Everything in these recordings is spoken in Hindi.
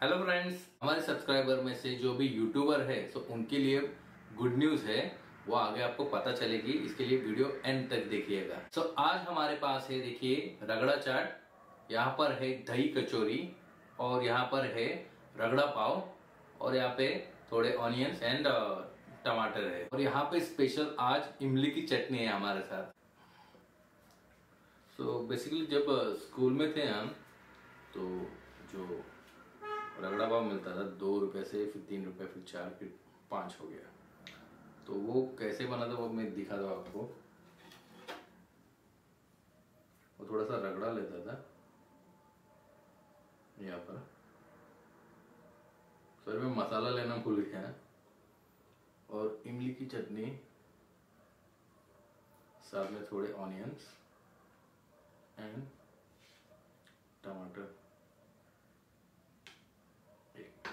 हेलो फ्रेंड्स हमारे सब्सक्राइबर में से जो भी यूट्यूबर है तो उनके लिए गुड न्यूज़ है वो आगे आपको पता चलेगी इसके लिए वीडियो एंड तक देखिएगा। सो so, आज हमारे पास है देखिए रगड़ा चाट यहाँ पर है दही कचौरी और यहाँ पर है रगड़ा पाव और यहाँ पे थोड़े ऑनियंस एंड टमाटर है। और यहाँ पे स्पेशल आज इमली की चटनी है हमारे साथ। सो so, बेसिकली जब स्कूल में थे हम तो जो रगड़ा पाव मिलता था, दो रुपए से फिर तीन रुपए, फिर चार, फिर पाँच हो गया। तो वो कैसे बना था वो मैं दिखा दो आपको। वो थोड़ा सा रगड़ा लेता था, यहाँ पर। सर, मैं मसाला लेना भूल गया। और इमली की चटनी, साथ में थोड़े ऑनियंस एंड टमाटर एक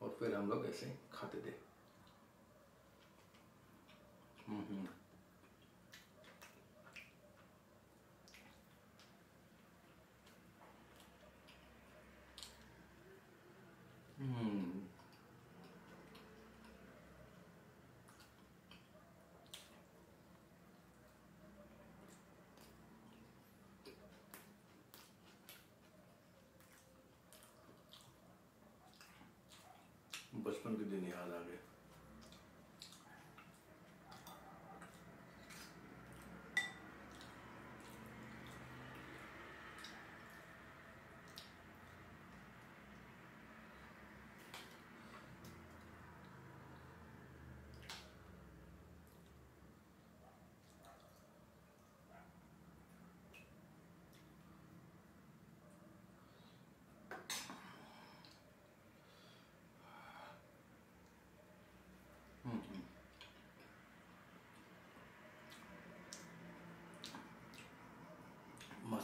और फिर हम लोग ऐसे खाते थे। hundred in the other.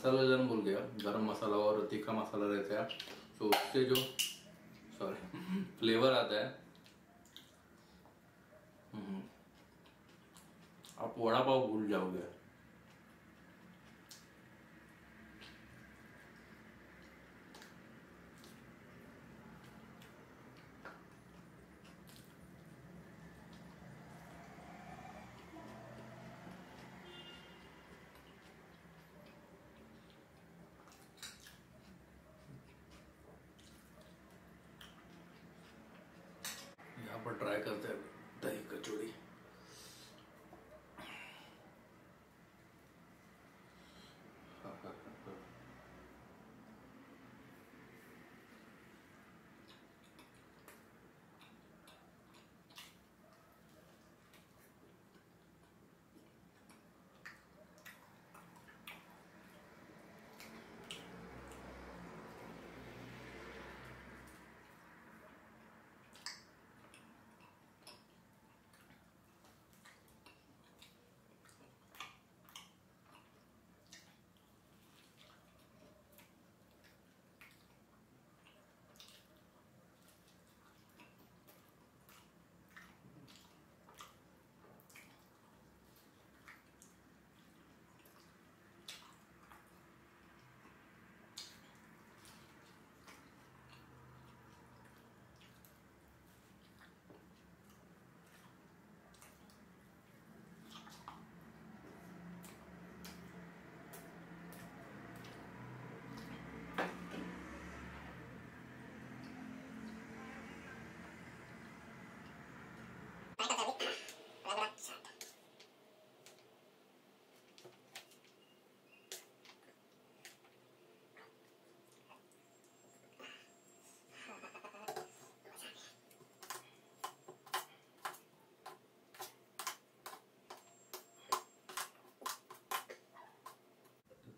मसाला जन बोल गया गरम मसाला और तीखा मसाला रहता है। तो उससे जो सॉरी फ्लेवर आता है। हम्म, आप वड़ा पाव भूल जाओगे यहाँ पर ट्राई करते हैं दही कचौड़ी।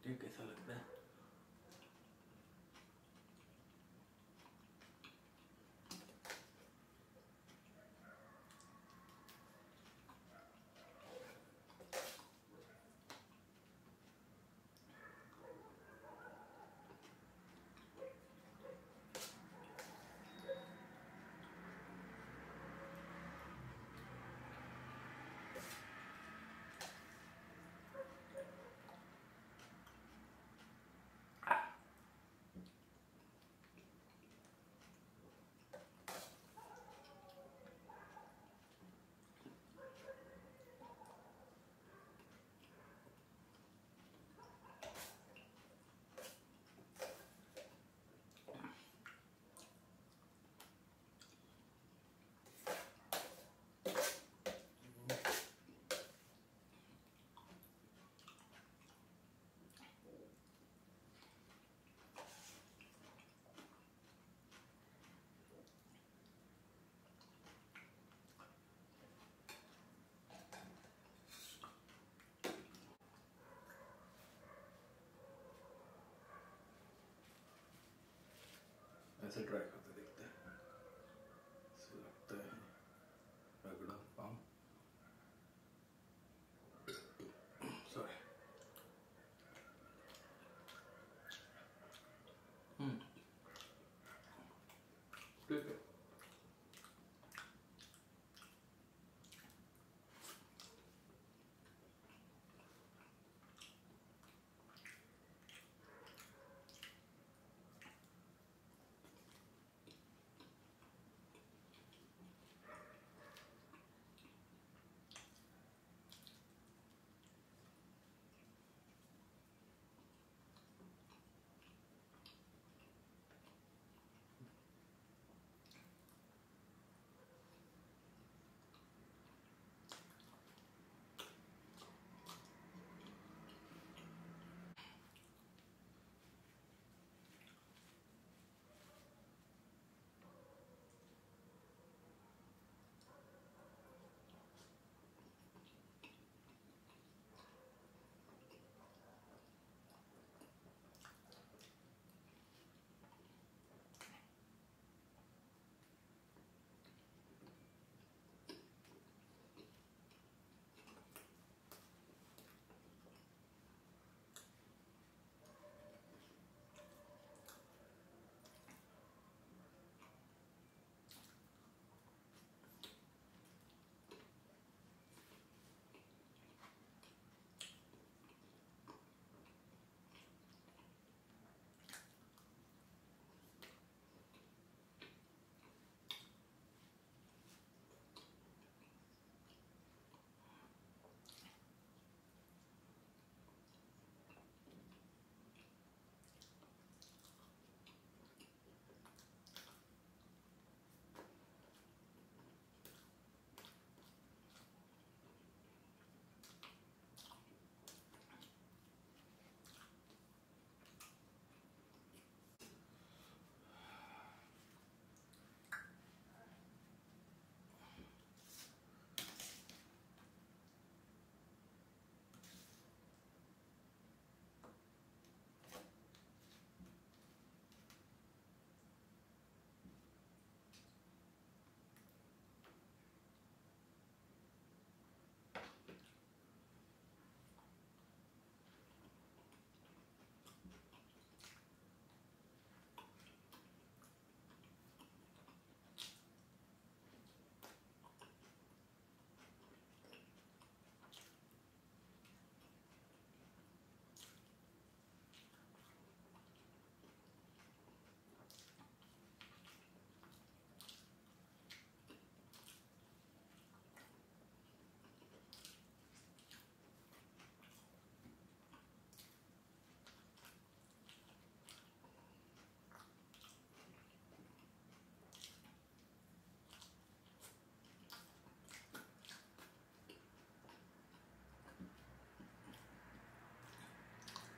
देखते कैसा लगता है। ऐसे ट्राई करते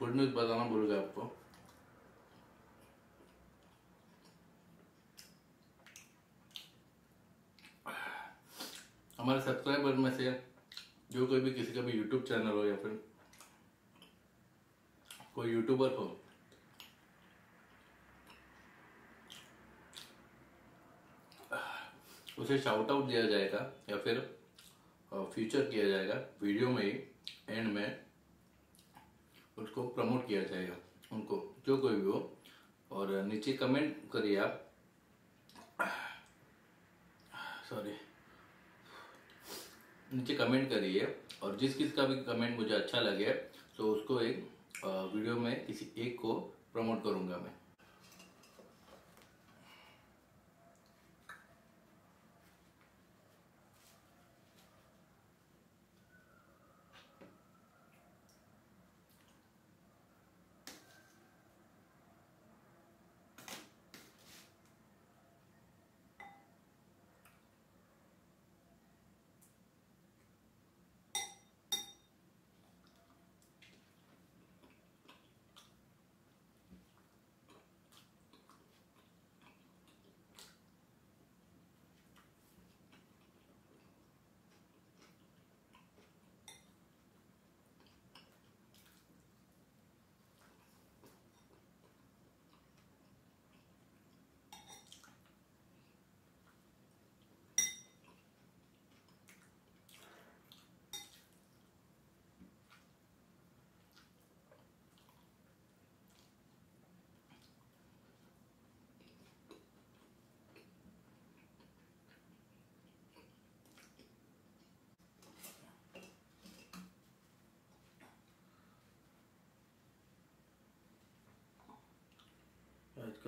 गुड न्यूज़ बताना भूल गया आपको हमारे सब्सक्राइबर में से जो कोई भी किसी का भी यूट्यूब चैनल हो या फिर कोई यूट्यूबर हो, उसे शाउट आउट दिया जाएगा या फिर फ्यूचर किया जाएगा वीडियो में ही एंड में। उसको प्रमोट किया जाएगा उनको, जो कोई भी हो। और नीचे कमेंट करिए आप। सॉरी नीचे कमेंट करिए, और जिस किस का भी कमेंट मुझे अच्छा लगे तो उसको एक वीडियो में किसी एक को प्रमोट करूँगा मैं।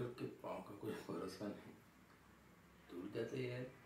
डॉक्टर के पाँव का कोई भरोसा नहीं। दूर जाते है।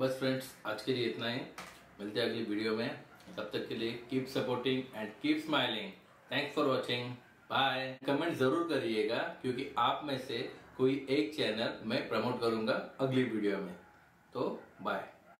बस फ्रेंड्स, आज के लिए इतना ही। मिलते हैं अगली वीडियो में। तब तक के लिए keep supporting and keep smiling thanks for watching bye comment ज़रूर करिएगा, क्योंकि आप में से कोई एक चैनल मैं प्रमोट करूँगा अगली वीडियो में। तो बाय